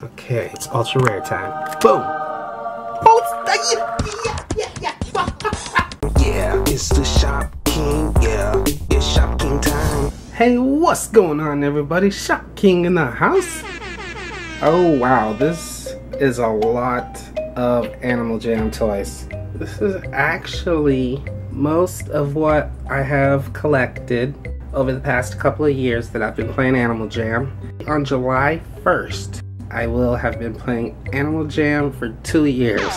Okay, it's ultra rare time. Boom! Oh, yeah, it's the Shop King. Yeah, it's Shop King time. Hey, what's going on, everybody? Shop King in the house. Oh wow, this is a lot of Animal Jam toys. This is actually most of what I have collected over the past couple of years that I've been playing Animal Jam. On July 1st, I will have been playing Animal Jam for two years.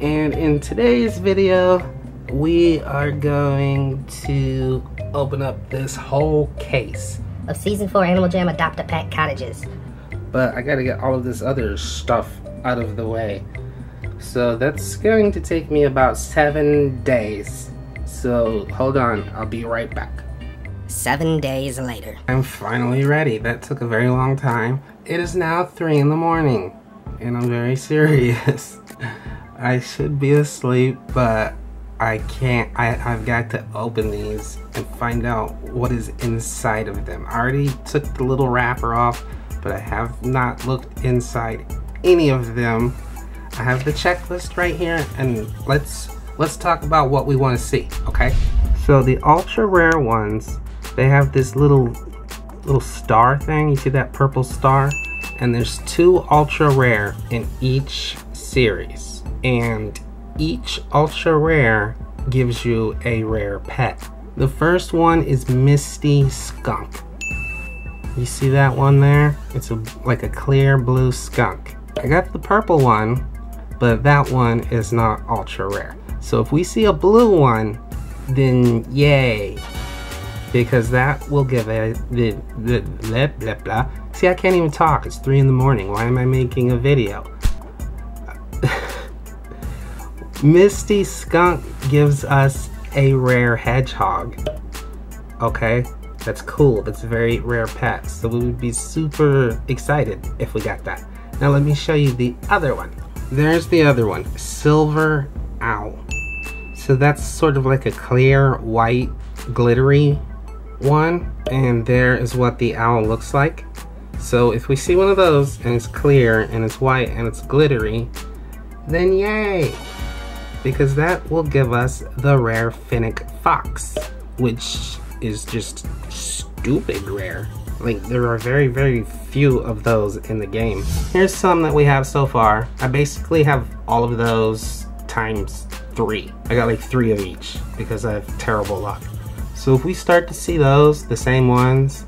And in today's video, we are going to open up this whole case. of Season 4 Animal Jam Adopt a Pet Cottages. But I gotta get all of this other stuff out of the way. So that's going to take me about seven days. So hold on, I'll be right back. Seven days later. I'm finally ready. That took a very long time. It is now 3 in the morning, and I'm very serious. I should be asleep, but I can't. I, I've got to open these and find out what is inside of them. I already took the little wrapper off, but I have not looked inside any of them. I have the checklist right here, and let's let's talk about what we want to see, okay? So the ultra rare ones, they have this little little star thing. You see that purple star? And there's two ultra rare in each series. And each ultra rare gives you a rare pet. The first one is Misty Skunk. You see that one there? It's a, like a clear blue skunk. I got the purple one, but that one is not ultra rare. So if we see a blue one, then yay. Because that will give a the the blah blah blah. See, I can't even talk. It's three in the morning. Why am I making a video? Misty Skunk gives us a rare hedgehog. Okay, that's cool. That's a very rare pet. So we would be super excited if we got that. Now let me show you the other one. There's the other one, Silver Owl. So that's sort of like a clear white glittery one. And there is what the owl looks like. So if we see one of those and it's clear and it's white and it's glittery, then yay! Because that will give us the rare Fennec Fox, which is just stupid rare. Like, there are very, very few of those in the game. Here's some that we have so far. I basically have all of those times three. I got like three of each because I have terrible luck. So if we start to see those, the same ones,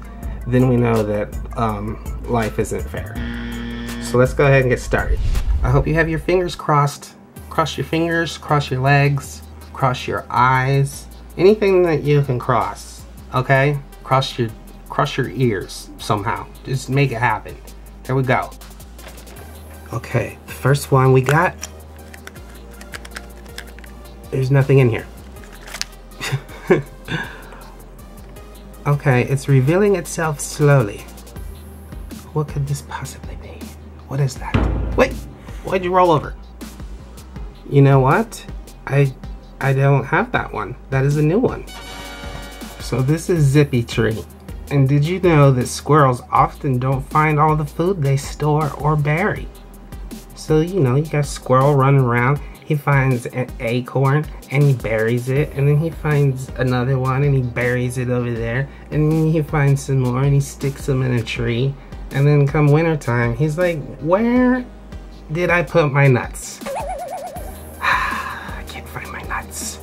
then we know that um, life isn't fair. So let's go ahead and get started. I hope you have your fingers crossed. Cross your fingers, cross your legs, cross your eyes, anything that you can cross, okay? Cross your cross your ears somehow. Just make it happen. Here we go. Okay, the first one we got. There's nothing in here. okay, it's revealing itself slowly. What could this possibly be? What is that? Wait, why'd you roll over? You know what? I I don't have that one. That is a new one. So this is Zippy Tree. And did you know that squirrels often don't find all the food they store or bury? So, you know, you got a squirrel running around, he finds an acorn and he buries it, and then he finds another one and he buries it over there, and then he finds some more and he sticks them in a tree. And then come wintertime, he's like, where did I put my nuts? I can't find my nuts.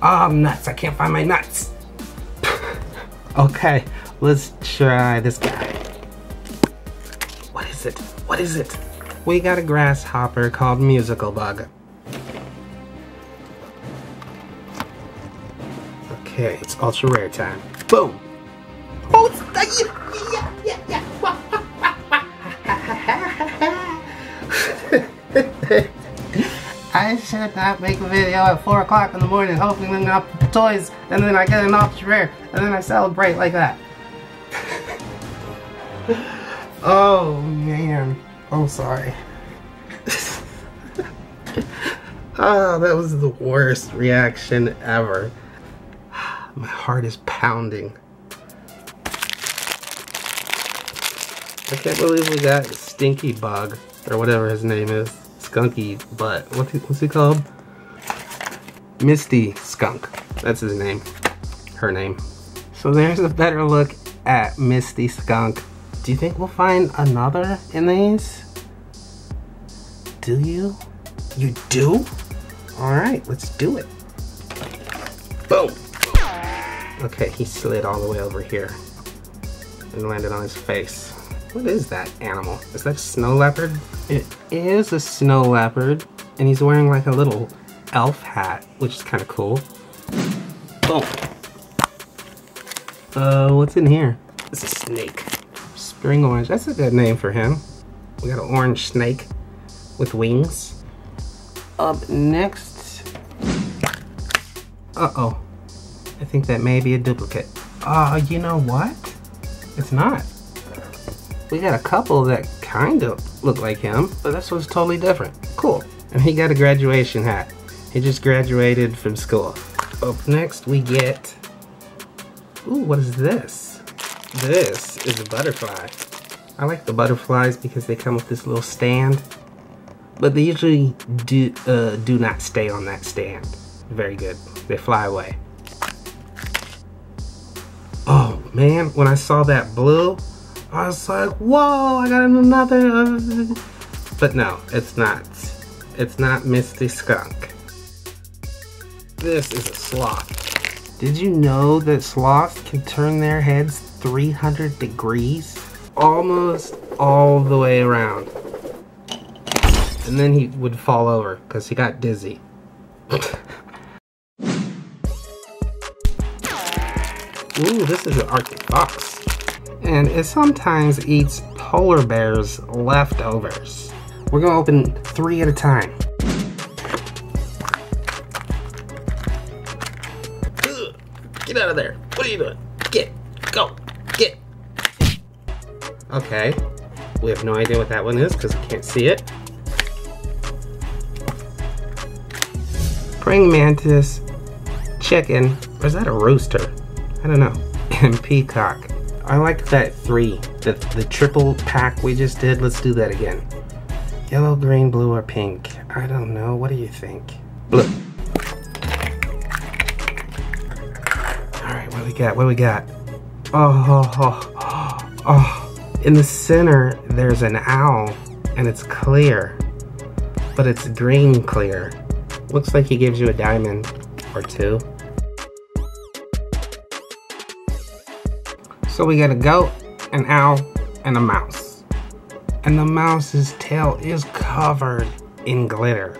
Oh, nuts, I can't find my nuts. Okay, let's try this guy. What is it? What is it? We got a grasshopper called Musical Bug. Okay, it's ultra rare time. Boom! Oh, yeah, yeah, yeah, yeah. I should not make a video at 4 o'clock in the morning opening up toys and then I get an ultra rare and then I celebrate like that. oh man, I'm sorry. oh, that was the worst reaction ever. My heart is pounding. I can't believe we got Stinky Bug, or whatever his name is. Skunky Butt. What's he, what's he called? Misty Skunk. That's his name. Her name. So there's a better look at Misty Skunk. Do you think we'll find another in these? Do you? You do? Alright, let's do it. Boom! Okay, he slid all the way over here and landed on his face. What is that animal? Is that a snow leopard? It is a snow leopard, and he's wearing like a little elf hat, which is kind of cool. Boom. Uh, what's in here? It's a snake. Spring orange. That's a good name for him. We got an orange snake with wings. Up next. Uh-oh. I think that may be a duplicate. Uh, you know what? It's not. We got a couple that kind of look like him, but this one's totally different. Cool. And he got a graduation hat. He just graduated from school. Up next we get... Ooh, what is this? This is a butterfly. I like the butterflies because they come with this little stand. But they usually do, uh, do not stay on that stand. Very good. They fly away. Man, when I saw that blue, I was like, whoa, I got another. But no, it's not. It's not Misty Skunk. This is a sloth. Did you know that sloths can turn their heads 300 degrees? Almost all the way around. And then he would fall over because he got dizzy. Ooh, this is an Arctic fox. And it sometimes eats polar bears' leftovers. We're gonna open three at a time. Ugh, Get out of there. What are you doing? Get. Go. Get. Okay. We have no idea what that one is because we can't see it. Praying mantis, chicken, or is that a rooster? I don't know. And peacock. I like that three. The, the triple pack we just did. Let's do that again. Yellow, green, blue, or pink? I don't know. What do you think? Blue. Alright, what do we got? What do we got? Oh, oh, oh, oh. In the center, there's an owl, and it's clear. But it's green clear. Looks like he gives you a diamond or two. So we got a goat, an owl, and a mouse. And the mouse's tail is covered in glitter.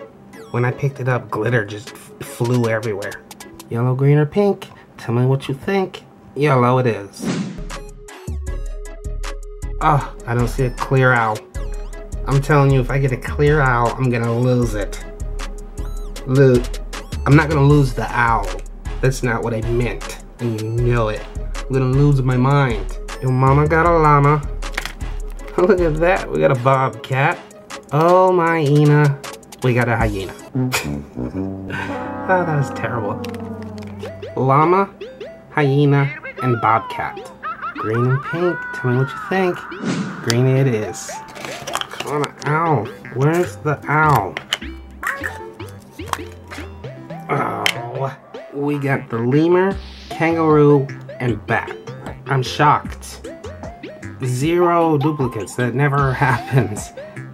When I picked it up, glitter just flew everywhere. Yellow, green, or pink? Tell me what you think. Yellow it is. Oh, I don't see a clear owl. I'm telling you, if I get a clear owl, I'm gonna lose it. Lo- I'm not gonna lose the owl. That's not what I meant, and you know it. I'm gonna lose my mind. Your mama got a llama. Look at that, we got a bobcat. Oh my Ina, we got a hyena. oh, that was terrible. Llama, hyena, and bobcat. Green and pink, tell me what you think. Green it is. Come on, owl. Where's the owl? Oh, we got the lemur, kangaroo, and bat. I'm shocked. Zero duplicates. That never happens.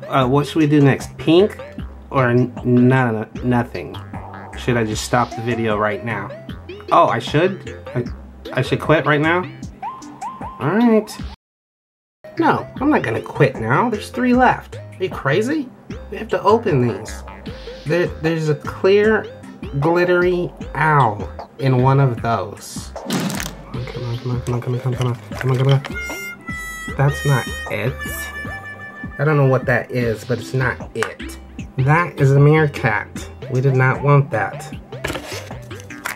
Uh, what should we do next? Pink or none? Nothing. Should I just stop the video right now? Oh, I should. I, I should quit right now. All right. No, I'm not gonna quit now. There's three left. Are you crazy? We have to open these. There, there's a clear, glittery owl in one of those. Come on, come on, come on, come on, come on, come on, come on. That's not it. I don't know what that is, but it's not it. That is a meerkat. We did not want that.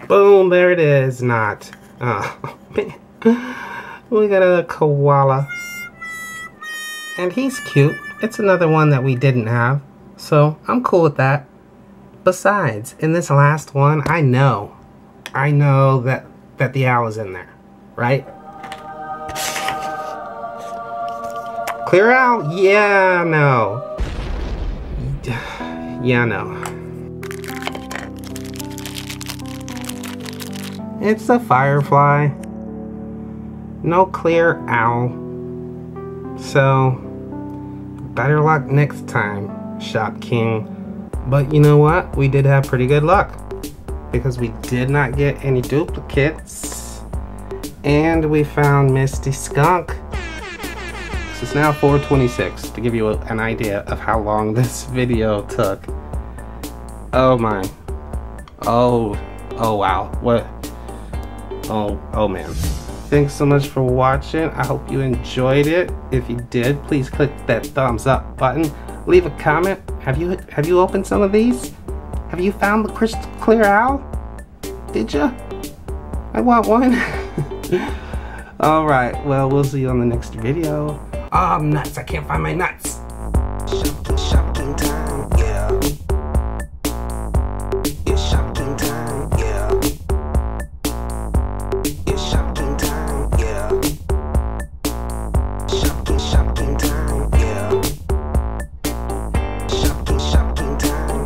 Boom, there it is. Not. Oh, uh, man. We got a koala. And he's cute. It's another one that we didn't have. So I'm cool with that. Besides, in this last one, I know. I know that, that the owl is in there. Right? Clear out? Yeah, no. Yeah, no. It's a firefly. No clear owl. So, better luck next time, Shop King. But you know what? We did have pretty good luck. Because we did not get any duplicates. And we found Misty Skunk. So it's now 426 to give you a, an idea of how long this video took. Oh my. Oh. Oh wow. What? Oh, oh man. Thanks so much for watching. I hope you enjoyed it. If you did, please click that thumbs up button. Leave a comment. Have you have you opened some of these? Have you found the crystal clear owl? Did you? I want one. Alright, well, we'll see you on the next video. Oh, nuts. I can't find my nuts. Shopping shopping time, yeah.